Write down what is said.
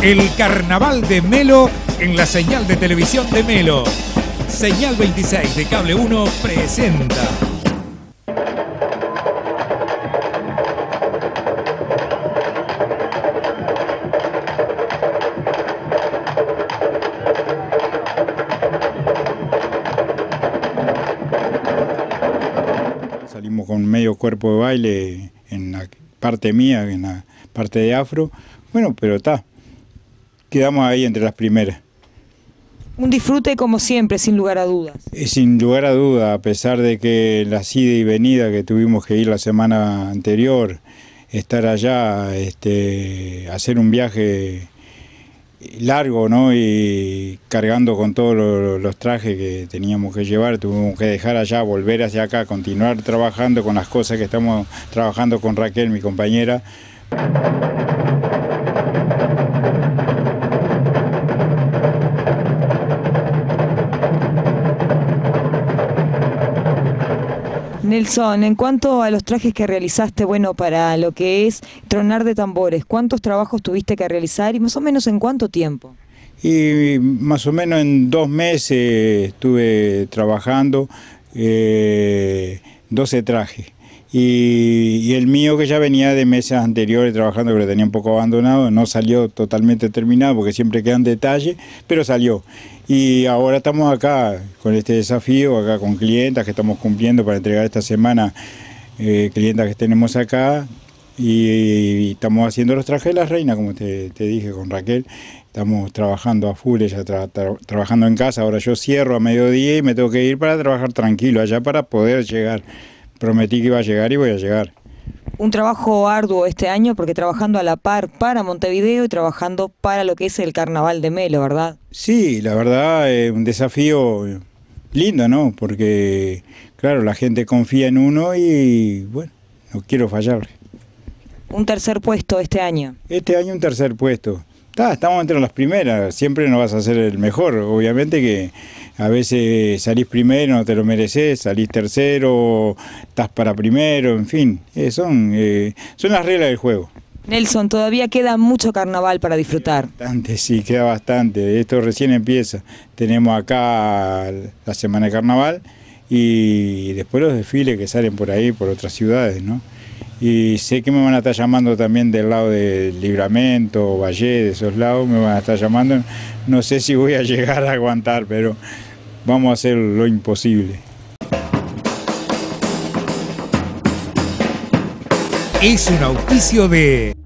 El Carnaval de Melo en la señal de televisión de Melo. Señal 26 de Cable 1 presenta. Salimos con medio cuerpo de baile en la parte mía, en la parte de afro. Bueno, pero está. Quedamos ahí entre las primeras. Un disfrute como siempre, sin lugar a dudas. Eh, Sin lugar a duda, a pesar de que la ida y venida que tuvimos que ir la semana anterior, estar allá, este, hacer un viaje largo, ¿no? Y cargando con todos lo- los trajes que teníamos que llevar, tuvimos que dejar allá, volver hacia acá, continuar trabajando con las cosas que estamos trabajando con Raquel, mi compañera. Nelson, en cuanto a los trajes que realizaste, bueno, para lo que es tronar de tambores, ¿cuántos trabajos tuviste que realizar y más o menos en cuánto tiempo? Y más o menos en dos meses estuve trabajando eh, 12 trajes. Y, el mío que ya venía de meses anteriores trabajando, que lo tenía un poco abandonado, no salió totalmente terminado porque siempre quedan detalles, pero salió. Y ahora estamos acá con este desafío, acá con clientas que estamos cumpliendo para entregar esta semana, eh, clientas que tenemos acá, y, estamos haciendo los trajes de la reina, como te, dije con Raquel. Estamos trabajando a full, ella tra- trabajando en casa. Ahora yo cierro a mediodía y me tengo que ir para trabajar tranquilo allá para poder llegar. Prometí que iba a llegar y voy a llegar. Un trabajo arduo este año porque trabajando a la par para Montevideo y trabajando para lo que es el Carnaval de Melo, ¿verdad? Sí, la verdad es un desafío lindo, ¿no? Porque, claro, la gente confía en uno y, bueno, no quiero fallarle. Un tercer puesto este año. Este año un tercer puesto. Está, estamos entre las primeras, siempre no vas a ser el mejor. Obviamente que a veces salís primero, no te lo mereces, salís tercero, estás para primero, en fin. eh, son, eh, son las reglas del juego. Nelson, todavía queda mucho carnaval para disfrutar. Bastante, sí, queda bastante. Esto recién empieza. Tenemos acá la semana de carnaval y después los desfiles que salen por ahí, por otras ciudades, ¿no? Y sé que me van a estar llamando también del lado de Libramento, Valle, de esos lados, me van a estar llamando. No sé si voy a llegar a aguantar, pero vamos a hacer lo imposible. Es un auspicio de